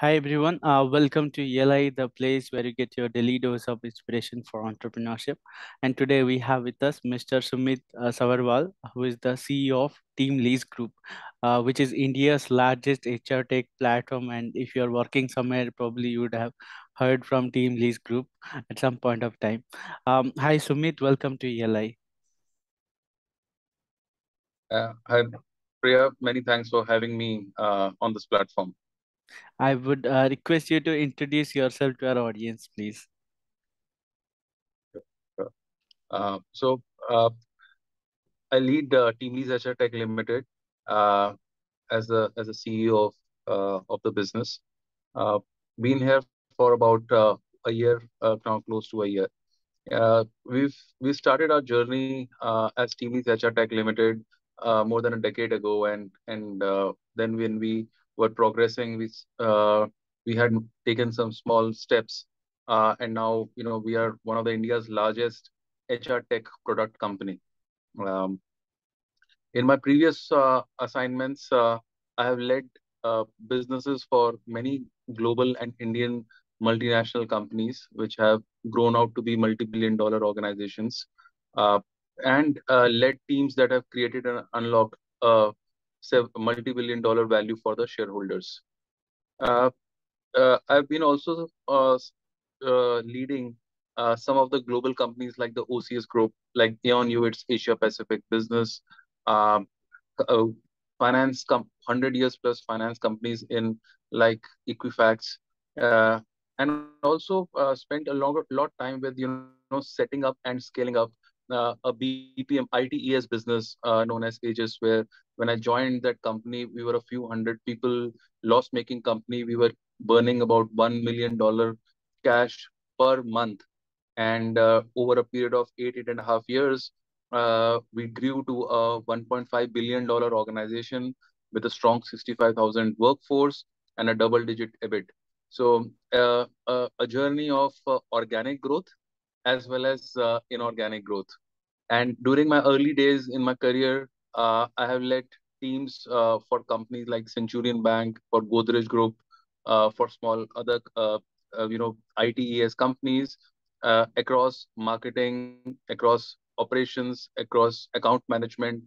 Hi everyone, uh, welcome to ELI, the place where you get your daily dose of inspiration for entrepreneurship. And today we have with us Mr. Sumit uh, Sabharwal, who is the CEO of TeamLease Group, uh, which is India's largest HR tech platform. And if you're working somewhere, probably you would have heard from TeamLease Group at some point of time. Um, hi Sumit, welcome to ELI. Uh, hi, Priya. Many thanks for having me uh, on this platform. I would uh, request you to introduce yourself to our audience, please. Uh, so, uh, I lead uh, TeamLease HR Tech Limited uh, as a as a CEO of uh, of the business. Uh, been here for about uh, a year, uh, now close to a year. Uh, we've we started our journey uh, as TeamLease HR Tech Limited uh, more than a decade ago, and and uh, then when we were progressing, we uh, we had taken some small steps, uh, and now you know we are one of the India's largest HR tech product company. Um, in my previous uh, assignments, uh, I have led uh, businesses for many global and Indian multinational companies, which have grown out to be multi-billion dollar organizations, uh, and led teams that have created and unlocked uh, multi-billion dollar value for the shareholders. Uh, uh, I've been also uh, uh, leading uh, some of the global companies like the OCS Group, like Aon Hewitt's Asia Pacific business, um, uh, finance, com 100 years plus finance companies in like Equifax, and also spent a lot, lot time with, you know, setting up and scaling up uh, a BPM ITES business uh, known as Aegis, where when I joined that company, we were a few hundred people, loss-making company. We were burning about $1 million cash per month. And uh, over a period of eight, eight and a half years, uh, we grew to a $1.5 billion organization with a strong 65,000 workforce and a double-digit EBIT. So uh, a journey of uh, organic growth as well as uh, inorganic growth. And during my early days in my career, I have led teams uh, for companies like Centurion Bank, for Godrej Group, uh, for small other, uh, uh, you know, ITES companies uh, across marketing, across operations, across account management,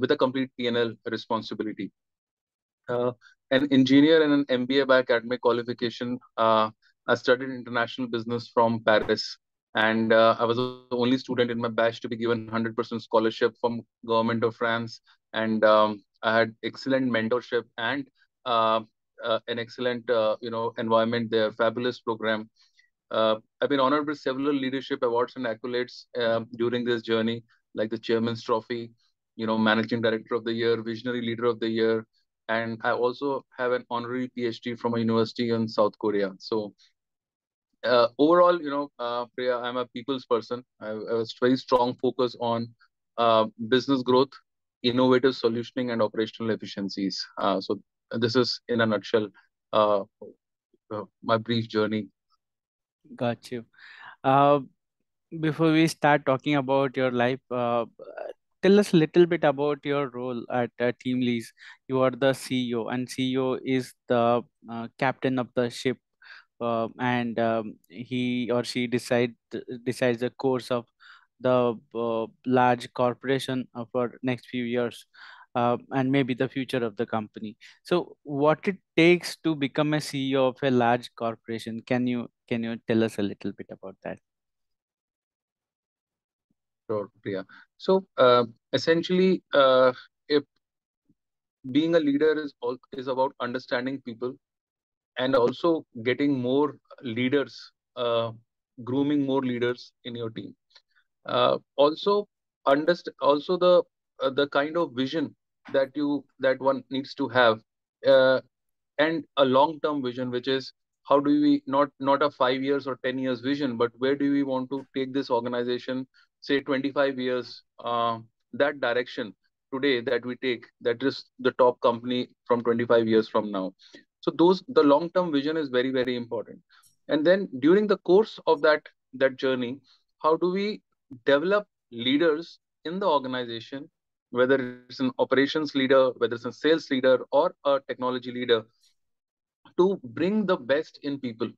with a complete P&L responsibility. an engineer and an MBA by academic qualification, I studied international business from Paris and uh, I was the only student in my batch to be given 100% scholarship from government of France, and um, I had excellent mentorship and uh, uh, an excellent uh, you know environment there, fabulous program. Uh, I've been honored with several leadership awards and accolades um, during this journey, like the Chairman's Trophy, you know, Managing Director of the Year, Visionary Leader of the Year, and I also have an honorary PhD from a university in South Korea. So uh, overall, you know, uh, Priya, I'm a people's person. I, have a very strong focus on uh, business growth, innovative solutioning, and operational efficiencies. Uh, so this is, in a nutshell, uh, uh, my brief journey. Got you. before we start talking about your life, tell us a little bit about your role at TeamLease. You are the CEO, and CEO is the captain of the ship uh, and um, he or she decide decides the course of the uh, large corporation uh, for next few years uh, and maybe the future of the company. So what it takes to become a ceo of a large corporation can you can you tell us a little bit about that? Sure priya. So uh, essentially uh, if being a leader is all is about understanding people and also getting more leaders, uh, grooming more leaders in your team. Uh, also, understand also the uh, the kind of vision that you that one needs to have, uh, and a long term vision, which is how do we not not a five years or ten years vision, but where do we want to take this organization, say twenty five years, uh, that direction today that we take that is the top company from 25 years from now so those the long term vision is very very important and then during the course of that that journey how do we develop leaders in the organization whether it's an operations leader whether it's a sales leader or a technology leader to bring the best in people.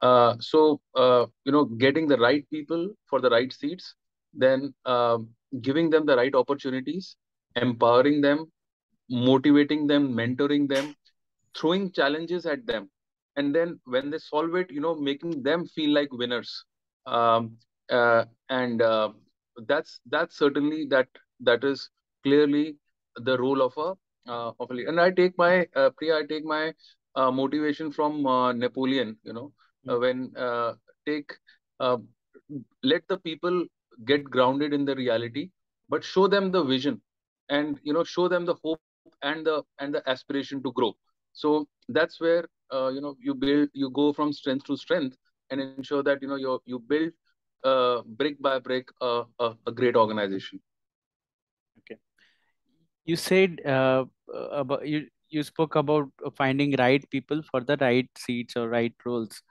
Uh, so uh, you know, getting the right people for the right seats, then uh, giving them the right opportunities, empowering them, motivating them, mentoring them, throwing challenges at them, and then when they solve it, you know, making them feel like winners. Um, uh, and uh, that's that's certainly that that is clearly the role of a uh, of a leader. And I take my uh, Priya, I take my uh, motivation from uh, Napoleon. You know, uh, when uh, take uh, let the people get grounded in the reality, but show them the vision, and you know, show them the hope and the and the aspiration to grow. So that's where uh, you know you build, you go from strength to strength, and ensure that you know you you build uh, brick by brick uh, a, great organization. Okay. You said uh, about you you spoke about finding right people for the right seats or right roles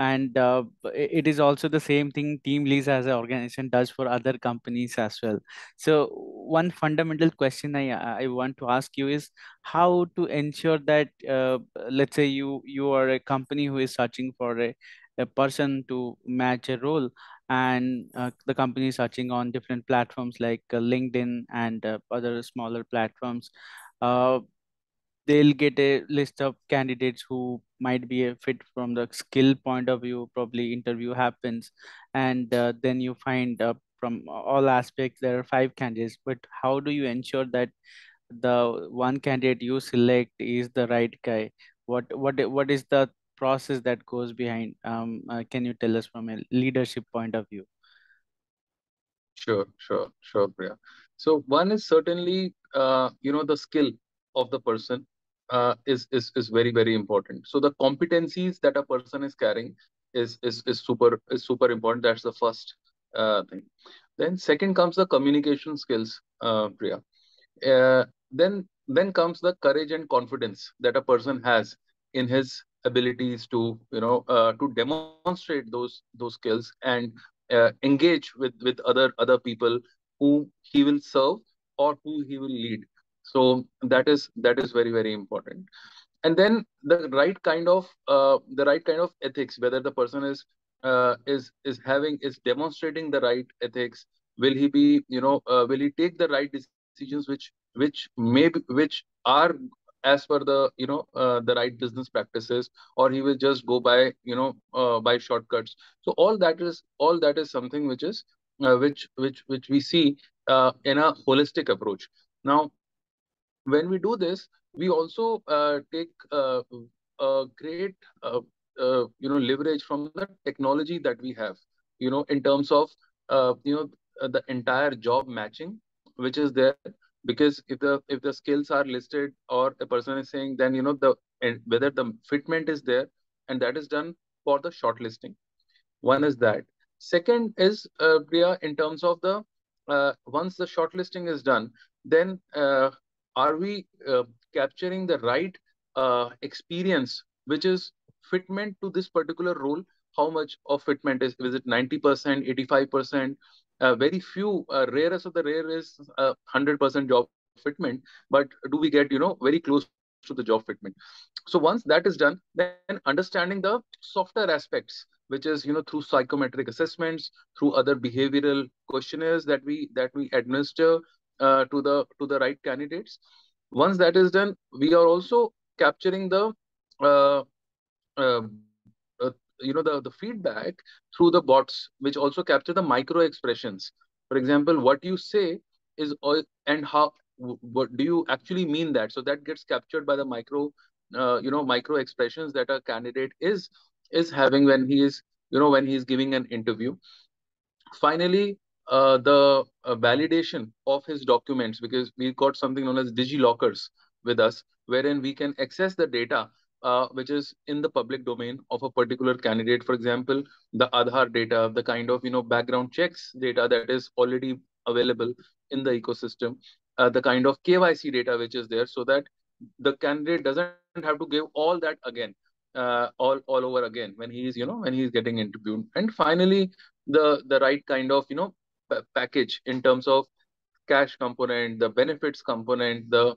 and uh, it is also the same thing team TeamLease as an organization does for other companies as well. So one fundamental question i i want to ask you is how to ensure that uh, let's say you you are a company who is searching for a, a person to match a role and uh, the company is searching on different platforms like uh, linkedin and uh, other smaller platforms. Uh, they'll get a list of candidates who might be a fit from the skill point of view probably interview happens and uh, then you find uh, from all aspects there are five candidates but how do you ensure that the one candidate you select is the right guy? What what what is the process that goes behind? Um, uh, can you tell us from a leadership point of view? Sure, sure, sure, Priya. So one is certainly, uh, you know, the skill of the person uh, is is is very very important. So the competencies that a person is carrying is is is super is super important. That's the first uh, thing. Then second comes the communication skills, uh, Priya. Uh, then then comes the courage and confidence that a person has in his abilities to you know uh, to demonstrate those those skills and uh, engage with with other other people who he will serve or who he will lead so that is that is very very important. And then the right kind of uh, the right kind of ethics whether the person is uh, is is having is demonstrating the right ethics will he be you know uh, will he take the right decisions which which may be, which are as per the you know uh, the right business practices or he will just go by you know uh, by shortcuts. So all that is all that is something which is uh, which which which we see uh, in a holistic approach. Now when we do this we also uh, take uh, a great you know leverage from the technology that we have you know in terms of you know the entire job matching which is there. Because if the if the skills are listed or a person is saying then you know the whether the fitment is there and that is done for the shortlisting. One is that. Second is uh, Priya, in terms of the uh, once the shortlisting is done then uh, are we uh, capturing the right uh, experience which is fitment to this particular role? How much of fitment is is it 90% 85% uh, very few uh, rarest of the rare is uh, 100% job fitment but do we get you know very close to the job fitment? So once that is done then understanding the softer aspects which is you know through psychometric assessments through other behavioral questionnaires that we that we administer uh, to the to the right candidates. Once that is done we are also capturing the uh, uh, you know the the feedback through the bots which also capture the micro expressions. For example what you say is and how what do you actually mean that? So that gets captured by the micro uh, you know micro expressions that a candidate is is having when he is you know when he is giving an interview. Finally uh, the uh, validation of his documents because we got something known as digilockers with us wherein we can access the data uh, which is in the public domain of a particular candidate. For example, the Aadhaar data, the kind of you know background checks data that is already available in the ecosystem, uh, the kind of KYC data which is there, so that the candidate doesn't have to give all that again, uh, all all over again when he is you know when he is getting interviewed. And finally, the the right kind of you know package in terms of cash component, the benefits component, the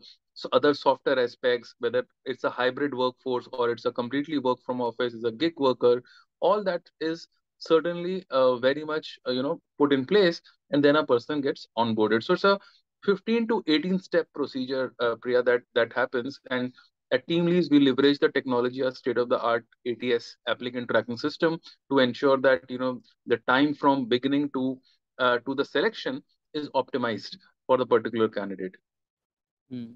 other software aspects, whether it's a hybrid workforce or it's a completely work from office, is a gig worker, all that is certainly uh, very much uh, you know put in place, and then a person gets onboarded. So it's a 15 to 18 step procedure, uh, Priya, that that happens, and at TeamLease, we leverage the technology, a state-of-the-art ATS applicant tracking system, to ensure that you know the time from beginning to uh, to the selection is optimized for the particular candidate. Mm.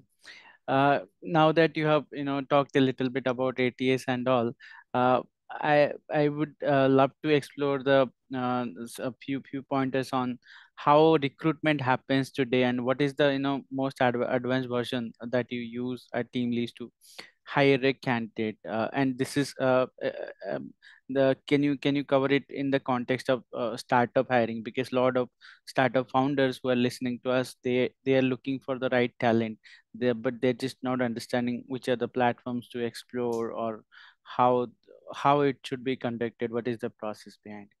Uh, now that you have you know talked a little bit about ATS and all, uh, I I would uh, love to explore the uh, a few few pointers on how recruitment happens today and what is the you know most adv- advanced version that you use at Team TeamLease to hire a candidate uh, and this is uh, uh, um, the can you can you cover it in the context of uh, startup hiring? Because a lot of startup founders who are listening to us they they are looking for the right talent. They but they're just not understanding which are the platforms to explore or how how it should be conducted what is the process behind it.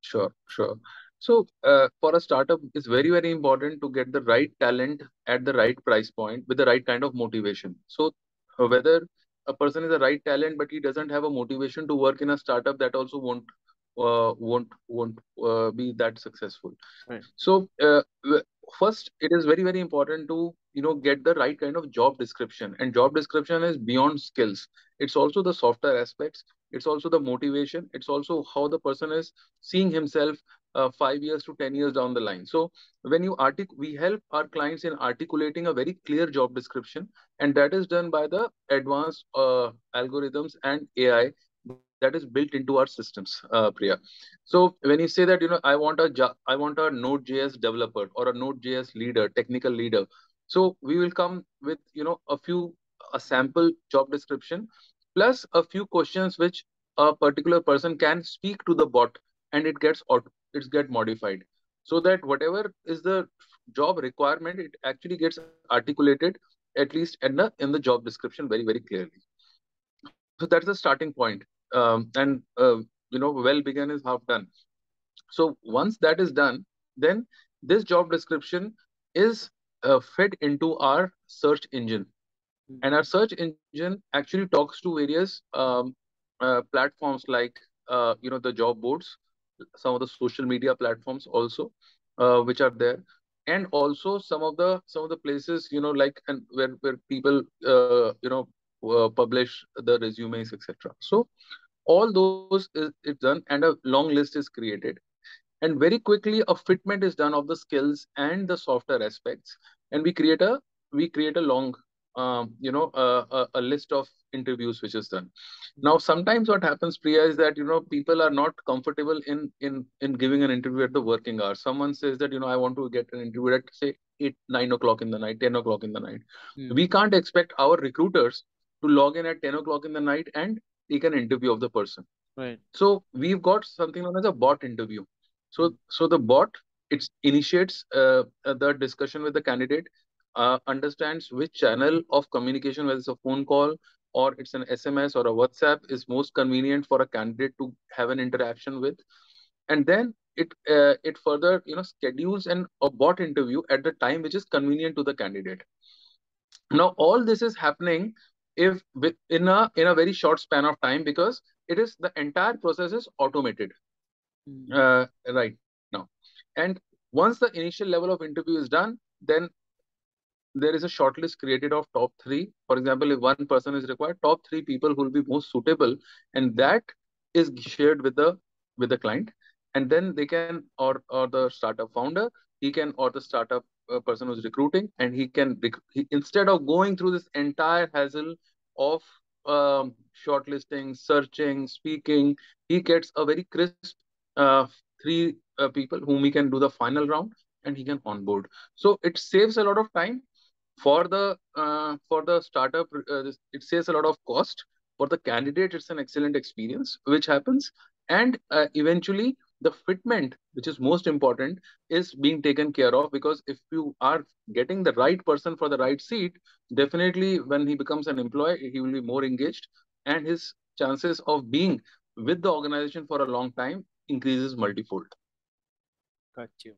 Sure, sure. So, uh, for a startup, it's very, very important to get the right talent at the right price point with the right kind of motivation. So, uh, whether a person is a right talent, but he doesn't have a motivation to work in a startup, that also won't uh, won't won't uh, be that successful. right So, uh, first, it is very, very important to you know get the right kind of job description, and job description is beyond skills. It's also the software aspects. It's also the motivation. It's also how the person is seeing himself uh, five years to 10 years down the line. So when you artic, we help our clients in articulating a very clear job description, and that is done by the advanced uh, algorithms and AI that is built into our systems, uh, Priya. So when you say that, you know, I want a I want a Node.js developer or a Node.js leader, technical leader. So we will come with, you know, a few a sample job description plus a few questions which a particular person can speak to the bot and it gets auto, it's get modified. So that whatever is the job requirement it actually gets articulated at least in the in the job description very very clearly. So that's the starting point. Um, and uh, you know well begun is half done. So once that is done then this job description is uh, fed into our search engine. Mm. and our search engine actually talks to various um, uh, platforms like uh, you know the job boards some of the social media platforms also uh, which are there. And also some of the some of the places you know like and where where people uh, you know uh, publish the resumes etc so all those is it's done and a long list is created. And very quickly a fitment is done of the skills and the software aspects. And we create a we create a long um, you know uh, a, a list of interviews which is done now sometimes what happens priya is that you know people are not comfortable in in in giving an interview at the working hour. someone says that you know i want to get an interview at say 8 9 o'clock in the night 10 o'clock in the night Mm. we can't expect our recruiters to log in at 10 o'clock in the night and take an interview of the person right so we've got something known as a bot interview. So so the bot it initiates uh, the discussion with the candidate, uh, understands which channel of communication, whether it's a phone call or it's an SMS or a WhatsApp, is most convenient for a candidate to have an interaction with, and then it uh, it further you know schedules an a bot interview at the time which is convenient to the candidate. Now all this is happening if in a in a very short span of time because it is the entire process is automated Mm. uh, right now. And once the initial level of interview is done, then there is a shortlist created of top three. For example, if one person is required, top three people who will be most suitable, and that is shared with the with the client, and then they can or or the startup founder, he can or the startup uh, person who's recruiting, and he can he, instead of going through this entire hassle of um, shortlisting, searching, speaking, he gets a very crisp uh, three uh, people whom he can do the final round, and he can onboard. So it saves a lot of time for the uh, for the startup uh, it saves a lot of cost. For the candidate it's an excellent experience which happens. And uh, eventually the fitment which is most important is being taken care of because if you are getting the right person for the right seat definitely when he becomes an employee he will be more engaged and his chances of being with the organization for a long time increases multifold. Got you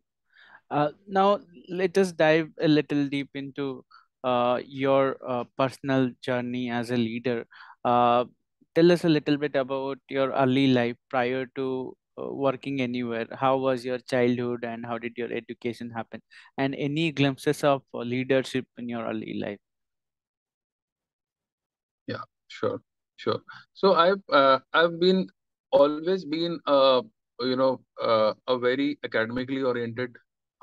Uh, now let us dive a little deep into uh, your uh, personal journey as a leader. Uh, tell us a little bit about your early life prior to uh, working anywhere. How was your childhood and how did your education happen? And any glimpses of leadership in your early life? Yeah, sure, sure. So I've I've been always been you know a very academically oriented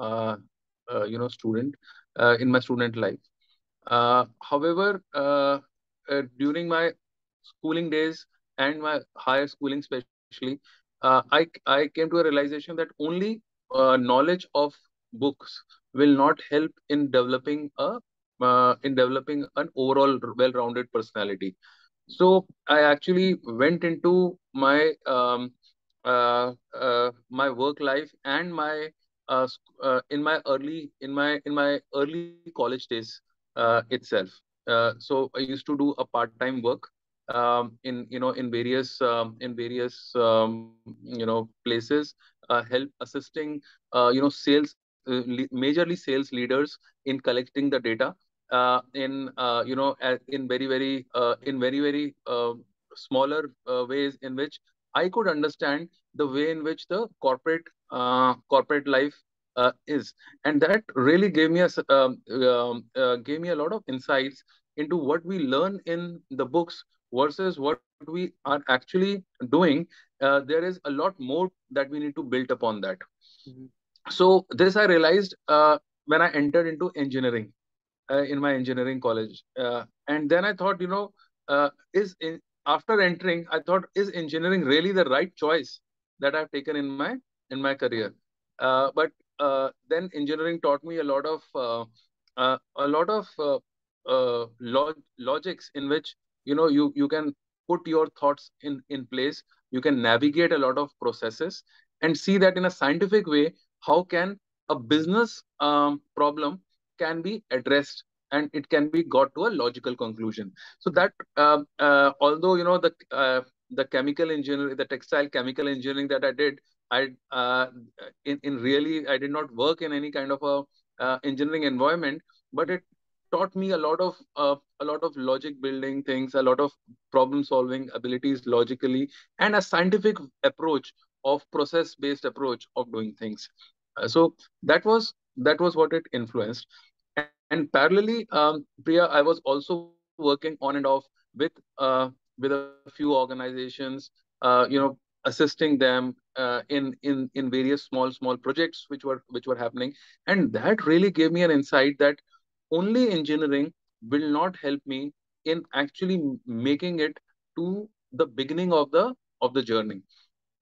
you know student uh, in my student life. Uh, however, uh, uh, during my schooling days and my higher schooling, especially, uh, I I came to a realization that only uh, knowledge of books will not help in developing a uh, in developing an overall well-rounded personality. So I actually went into my um, uh, uh, my work life and my uh, uh, in my early in my in my early college days uh, itself. Uh, so I used to do a part-time work um, in you know in various um, in various um, you know places, help assisting you know sales majorly sales leaders in collecting the data in you know in very very in very very smaller ways in which I could understand the way in which the corporate uh, corporate life uh, is, and that really gave me a um, um, uh, gave me a lot of insights into what we learn in the books versus what we are actually doing. Uh, there is a lot more that we need to build upon that. Mhm, So this I realized uh, when I entered into engineering uh, in my engineering college. Uh, and then I thought, you know, uh, is in, after entering, I thought, is engineering really the right choice that I've taken in my in my career? Uh, but uh, then engineering taught me a lot of uh, uh, a lot of uh, uh, log logics in which you know you you can put your thoughts in in place. You can navigate a lot of processes and see that in a scientific way. How can a business um, problem can be addressed and it can be got to a logical conclusion so that uh, although you know the the chemical engineering the textile chemical engineering that i did i uh, in, in really i did not work in any kind of a uh, engineering environment but it taught me a lot of uh, a lot of logic building things a lot of problem solving abilities logically and a scientific approach of process based approach of doing things. Uh, so that was that was what it influenced. And parallelly um, priya i was also working on and off with uh, with a few organizations uh, you know assisting them uh, in in in various small small projects which were which were happening. And that really gave me an insight that only engineering will not help me in actually making it to the beginning of the of the journey.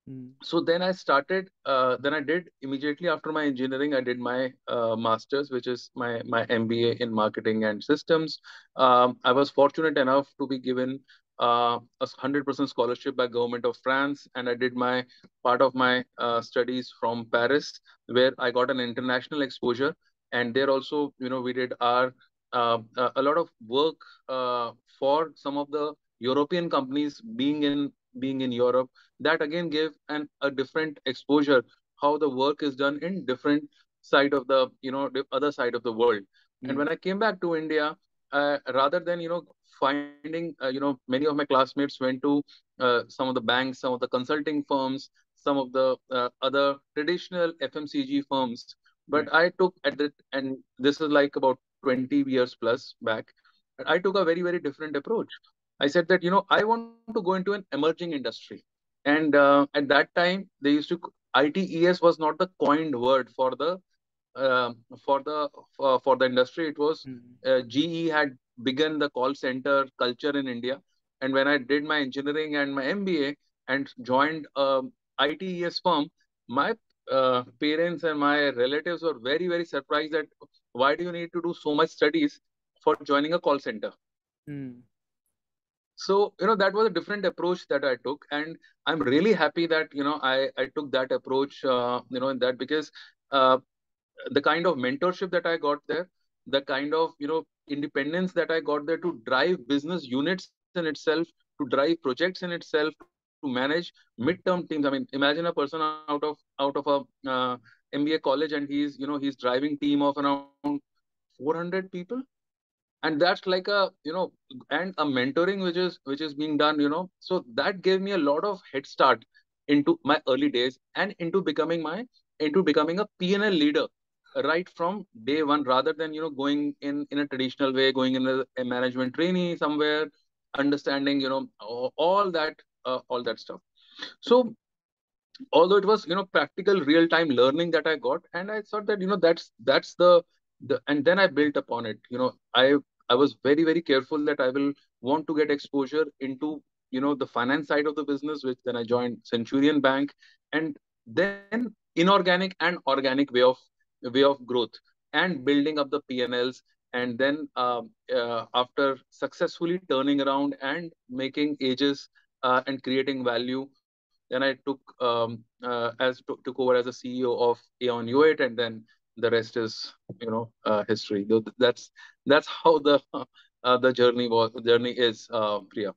Mm, so then i started uh, then i did immediately after my engineering i did my uh, masters which is my my mba in marketing and systems. Um, i was fortunate enough to be given uh, a 100% scholarship by government of france and i did my part of my uh, studies from paris where i got an international exposure. And there also you know we did our uh, a lot of work uh, for some of the european companies being in being in europe. That again gave an a different exposure how the work is done in different side of the you know the other side of the world. And mm, when i came back to india uh, rather than you know finding uh, you know many of my classmates went to uh, some of the banks some of the consulting firms some of the uh, other traditional fmcg firms but right. i took at that and this is like about 20 years plus back i took a very very different approach i said that you know i want to go into an emerging industry and uh, at that time they used to ITES was not the coined word for the uh, for the for, for the industry. It was Mm, uh, GE had begun the call center culture in India, and when I did my engineering and my MBA and joined um, ITES firm, my uh, parents and my relatives were very very surprised that why do you need to do so much studies for joining a call center? Mm, so you know that was a different approach that i took. And i'm really happy that you know i i took that approach uh, you know in that because uh, the kind of mentorship that i got there the kind of you know independence that i got there to drive business units in itself to drive projects in itself to manage midterm teams i mean imagine a person out of out of a uh, MBA college and he's, you know, he's driving team of around 400 people. And that's like a, you know, and a mentoring which is which is being done, you know. So that gave me a lot of head start into my early days and into becoming my into becoming a PNL leader right from day one rather than you know going in in a traditional way going in a, a management trainee somewhere understanding you know all that uh, all that stuff. So although it was you know practical real time learning that i got and i thought that you know that's that's the the and then i built upon it. You know i i was very very careful that i will want to get exposure into you know the finance side of the business which then i joined centurion bank and then inorganic and organic way of way of growth and building up the pnls and then uh, uh, after successfully turning around and making Aegis uh, and creating value then I took um, uh, as took over as a CEO of Aon Hewitt, and then the rest is you know uh, history. That's that's how the uh, the journey was. Journey is Priya.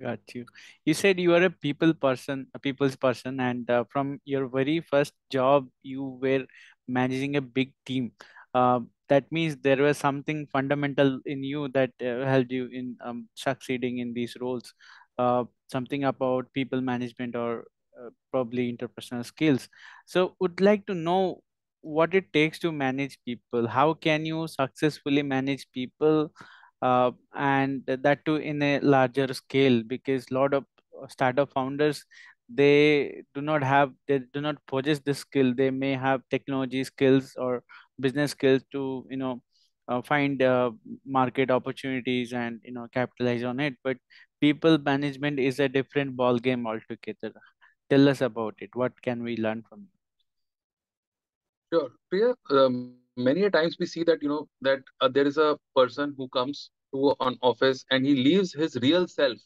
Got you. You said you are a people person, a people's person, and uh, from your very first job, you were managing a big team. Uh, that means there was something fundamental in you that uh, helped you in um, succeeding in these roles. Uh, something about people management or uh, probably interpersonal skills. So, would like to know what it takes to manage people. How can you successfully manage people? uh, and that too in a larger scale because a lot of startup founders they do not have they do not possess this skill. They may have technology skills or business skills to you know uh, find uh, market opportunities and you know capitalize on it. But people management is a different ball game altogether. Tell us about it. What can we learn from you sure. Priya, um, many times we see that you know that uh, there is a person who comes to an office and he leaves his real self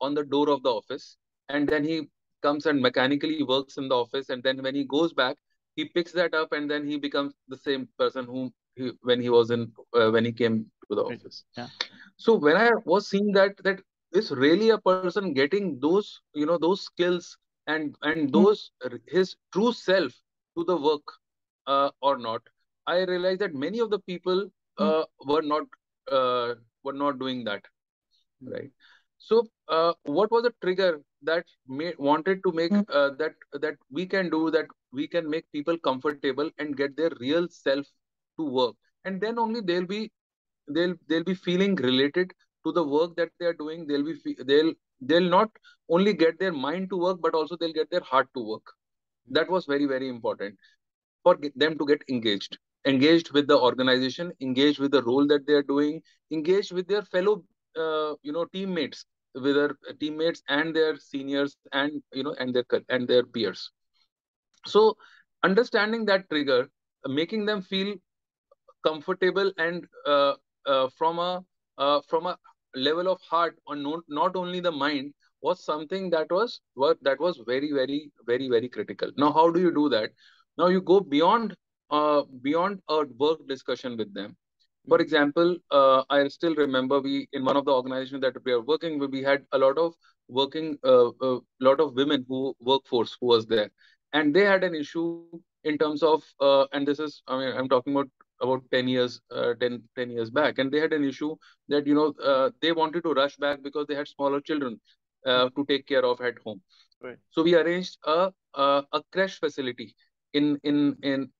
on the door of the office and then he comes and mechanically works in the office and then when he goes back he picks that up and then he becomes the same person whom he, when he was in uh, when he came to the office yeah. so when i was seeing that that is really a person getting those you know those skills and and hmm. those his true self to the work uh, or not I realized that many of the people hmm. uh, were not uh, were not doing that, hmm. right? So, uh, what was the trigger that made, wanted to make hmm. uh, that that we can do that we can make people comfortable and get their real self to work, and then only they'll be they'll they'll be feeling related to the work that they are doing. They'll be they'll they'll not only get their mind to work, but also they'll get their heart to work. That was very very important for them to get engaged engaged with the organization, engaged with the role that they are doing, engaged with their fellow, uh, you know, teammates, with their teammates and their seniors and you know and their and their peers. So understanding that trigger, making them feel comfortable and uh, uh, from a uh, from a level of heart on not, not only the mind was something that was that was very very very very critical now how do you do that now you go beyond uh, beyond a work discussion with them. For hmm. example, uh, I still remember we in one of the organizations that we are working with, we had a lot of working, a uh, uh, lot of women who workforce who was there, and they had an issue in terms of, uh, and this is, I mean, I'm talking about about 10 years, uh, 10, 10 years back, and they had an issue that you know uh, they wanted to rush back because they had smaller children uh, to take care of at home. Right. So we arranged a, a a crash facility in in in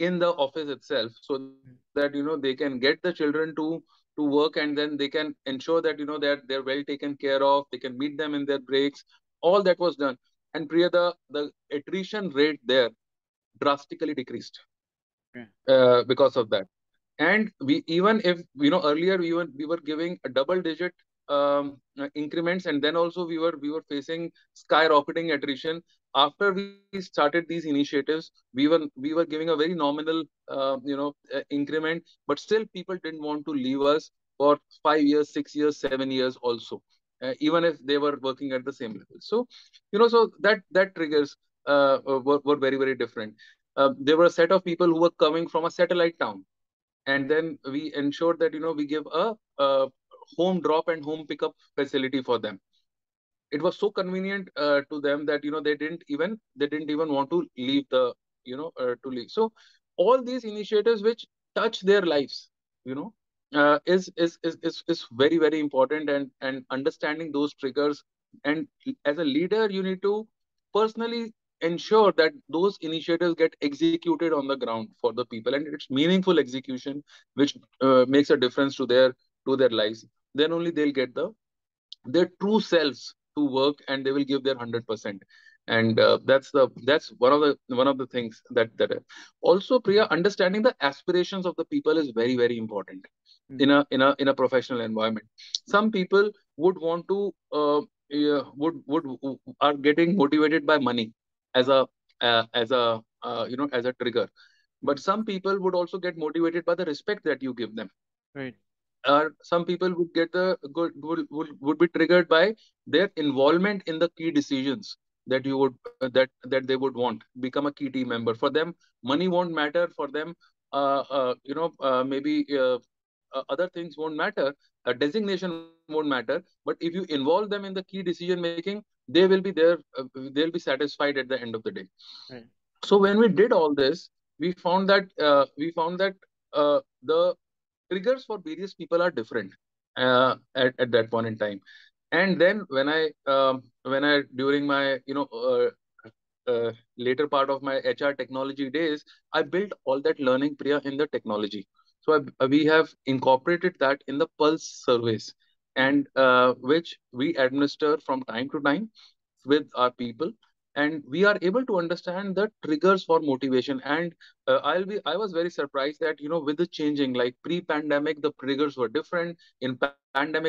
in the office itself so that you know they can get the children to to work and then they can ensure that you know that they're well taken care of they can meet them in their breaks. All that was done. And priya the the attrition rate there drastically decreased yeah. uh, because of that. And we even if you know earlier we were we were giving a double digit um, increments and then also we were we were facing skyrocketing attrition after we started these initiatives we were we were giving a very nominal uh, you know uh, increment but still people didn't want to leave us for 5 years 6 years 7 years also uh, even if they were working at the same level. So you know so that that triggers uh, were, were very very different. Uh, there were a set of people who were coming from a satellite town and then we ensured that you know we give a, a home drop and home pickup facility for them it was so convenient uh, to them that you know they didn't even they didn't even want to leave the you know uh, to leave. So all these initiatives which touch their lives you know uh, is, is is is is very very important and and understanding those triggers and as a leader you need to personally ensure that those initiatives get executed on the ground for the people and it's meaningful execution which uh, makes a difference to their to their lives. Then only they'll get the their true selves to work and they will give their 100% and uh, that's the that's one of the one of the things that that also priya understanding the aspirations of the people is very very important mm. in a in a in a professional environment. Some people would want to uh, yeah, would would are getting motivated by money as a uh, as a uh, you know as a trigger. But some people would also get motivated by the respect that you give them. Right or some people would get the good would, would, would be triggered by their involvement in the key decisions that you would uh, that that they would want. Become a key team member. For them money won't matter. For them uh, uh you know uh, maybe uh, uh, other things won't matter. A designation won't matter. But if you involve them in the key decision making they will be there they'll be satisfied at the end of the day. Right. so when we did all this we found that we found that the triggers for various people are different uh, at, at that point in time. And then when i um, when i during my you know uh, uh, later part of my hr technology days i built all that learning priya in the technology. So I, we have incorporated that in the pulse surveys and uh, which we administer from time to time with our people and we are able to understand the triggers for motivation. And uh, i'll be i was very surprised that you know with the changing like pre pandemic the triggers were different. In pandemic the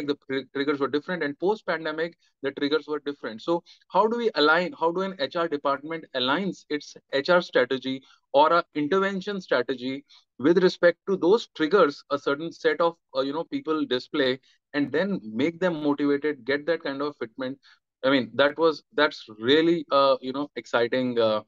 triggers were different. And post pandemic the triggers were different. So how do we align how do an hr department aligns its hr strategy or a intervention strategy with respect to those triggers a certain set of uh, you know people display and then make them motivated get that kind of fitment I mean, that was that's really uh, you know exciting uh,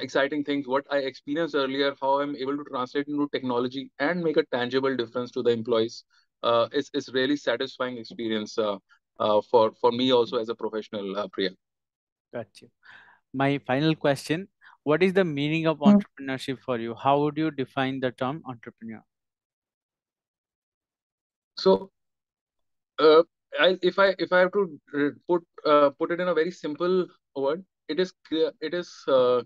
exciting things. What I experienced earlier, how I'm able to translate into technology and make a tangible difference to the employees, uh, is is really satisfying experience uh, uh, for for me also as a professional, uh, Priya. Got you. My final question: What is the meaning of hmm. entrepreneurship for you? How would you define the term entrepreneur? So, uh, I, if I if I have to uh, put uh, put it in a very simple word, it is it is uh,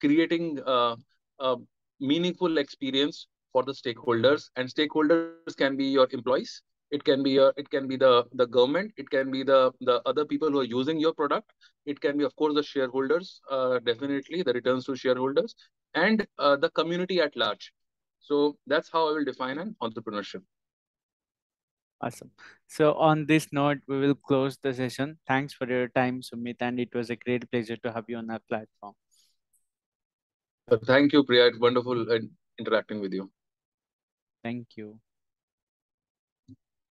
creating uh, a meaningful experience for the stakeholders, and stakeholders can be your employees, it can be your it can be the the government, it can be the the other people who are using your product, it can be of course the shareholders, uh, definitely the returns to shareholders, and uh, the community at large. So that's how I will define an entrepreneurship. Awesome. So on this note, we will close the session. Thanks for your time, Sumit, and it was a great pleasure to have you on our platform. Thank you, Priya. It's wonderful uh, interacting with you. Thank you.